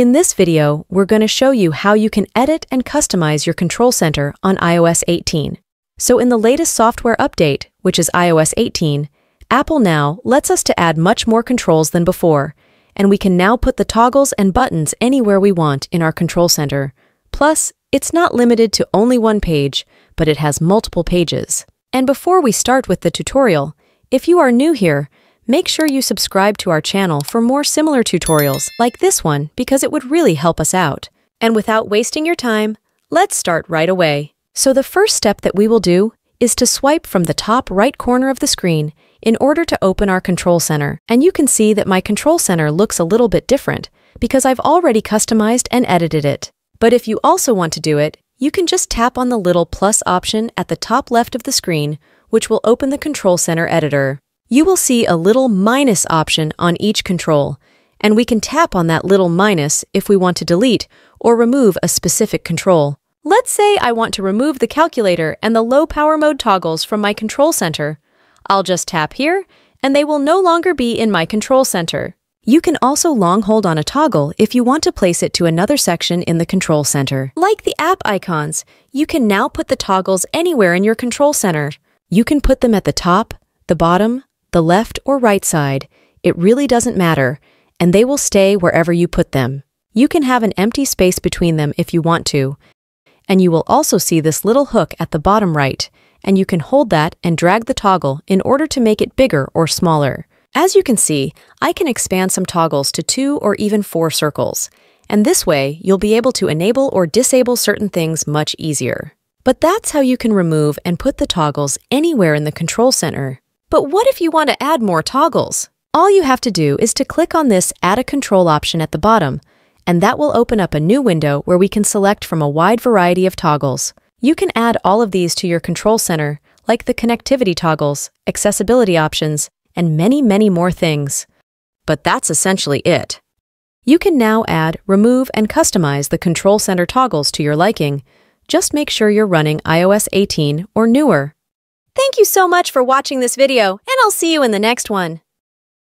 In this video, we're going to show you how you can edit and customize your control center on iOS 18. So in the latest software update, which is iOS 18, Apple now lets us to add much more controls than before, and we can now put the toggles and buttons anywhere we want in our control center. Plus, it's not limited to only one page, but it has multiple pages. And before we start with the tutorial, if you are new here, make sure you subscribe to our channel for more similar tutorials like this one because it would really help us out. And without wasting your time, let's start right away. So the first step that we will do is to swipe from the top right corner of the screen in order to open our control center. And you can see that my control center looks a little bit different because I've already customized and edited it. But if you also want to do it, you can just tap on the little plus option at the top left of the screen, which will open the Control Center editor. You will see a little minus option on each control, and we can tap on that little minus if we want to delete or remove a specific control. Let's say I want to remove the calculator and the low power mode toggles from my control center. I'll just tap here, and they will no longer be in my control center. You can also long hold on a toggle if you want to place it to another section in the control center. Like the app icons, you can now put the toggles anywhere in your control center. You can put them at the top, the bottom, the left or right side. It really doesn't matter, and they will stay wherever you put them. You can have an empty space between them if you want to. And you will also see this little hook at the bottom right, and you can hold that and drag the toggle in order to make it bigger or smaller. As you can see, I can expand some toggles to two or even four circles, and this way you'll be able to enable or disable certain things much easier. But that's how you can remove and put the toggles anywhere in the control center. But what if you want to add more toggles? All you have to do is to click on this Add a Control option at the bottom, and that will open up a new window where we can select from a wide variety of toggles. You can add all of these to your control center, like the connectivity toggles, accessibility options, and many, many more things. But that's essentially it. You can now add, remove, and customize the Control Center toggles to your liking. Just make sure you're running iOS 18 or newer. Thank you so much for watching this video, and I'll see you in the next one.